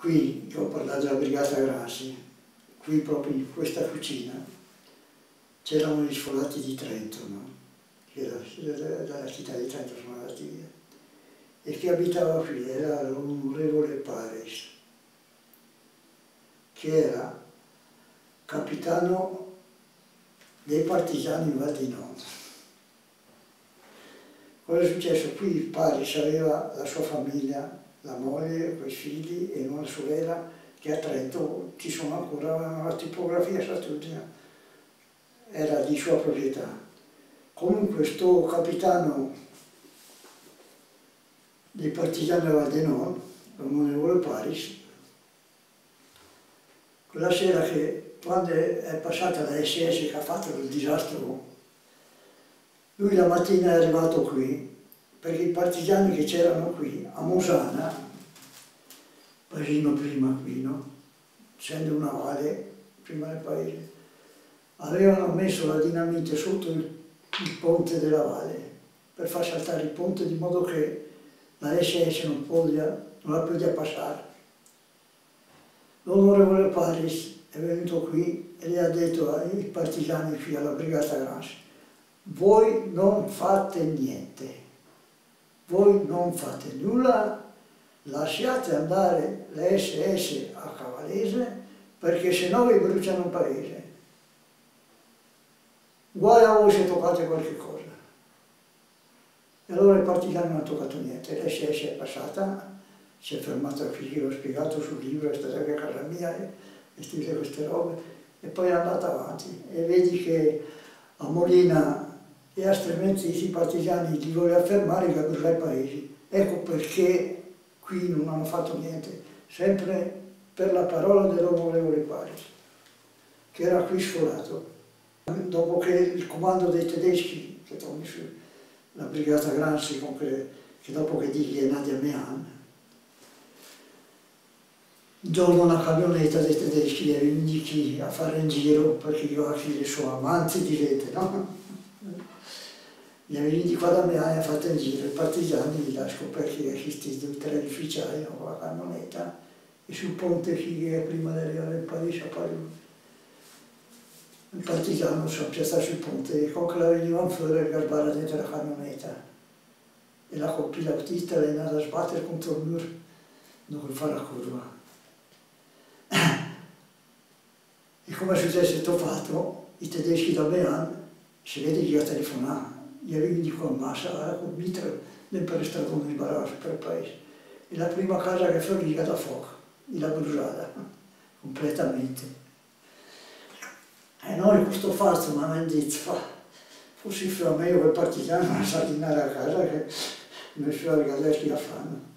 qui, che ho parlato della brigata Grassi, qui proprio in questa cucina, c'erano gli sfolati di Trento, no? che dalla città di Trento sono andati via, e chi abitava qui era l'onorevole Paris, che era capitano dei partigiani in Val di Non. Cosa è successo? Qui Paris aveva la sua famiglia, la moglie, quei figli e una sorella che a Trento ci sono ancora una tipografia statutina, era di sua proprietà. Comunque questo capitano dei partigiani della Val di Non, l'onorevole Paris, quella sera che quando è passata la SS che ha fatto il disastro, lui la mattina è arrivato qui, perché i partigiani che c'erano qui, a Mosana, paesino prima qui, no? essendo una valle, prima del paese, avevano messo la dinamite sotto il, il ponte della valle per far saltare il ponte di modo che la SS non, podia, non la podia passare. L'onorevole Paris è venuto qui e le ha detto ai partigiani qui alla Brigata Grange, voi non fate niente, voi non fate nulla, lasciate andare le SS a Cavallese perché se no vi bruciano il paese. Guai a voi se toccate qualche cosa. E allora i partigiani non hanno toccato niente, l'SS è passata si è fermato qui, l'ho spiegato sul libro, è stata anche a casa mia e, e scrive queste robe, e poi è andata avanti. E vedi che a Molina e a Strementisi i partigiani li voleva fermare che bruciare i paesi. Ecco perché qui non hanno fatto niente, sempre per la parola dell'onorevole Paris, che era qui sfolato. Dopo che il comando dei tedeschi, che la brigata Granzi, che, che dopo che digli è Nadia Mehan, dopo una camionetta dei tedeschi ero indichi a fare in giro perché io anche le amanti direte no? Gli avevi di qua da me ha fatto in giro i partigiani l'ha scoperto che esisteva tre ufficiali con la camionetta e sul ponte che prima di arrivare in Parigi a Parigi il partigiano sono piazzato sul ponte e con che la venivano fuori a garbare dentro la camionetta. E la coppia l'autista è andata a sbattere contro il muro puoi fare la curva. E come è successo questo fatto, i tedeschi da Bean, si vede che io telefonavo, gli avevi di con massa, con mitra, nel per stradone di Barrasso, per il paese. E la prima casa che fu lì da fuoco, l'ha bruciata, completamente. E noi questo fatto mi hanno detto, forse fu meglio quel partigiano a sardinare a casa che mi sono i gadeschi a fanno.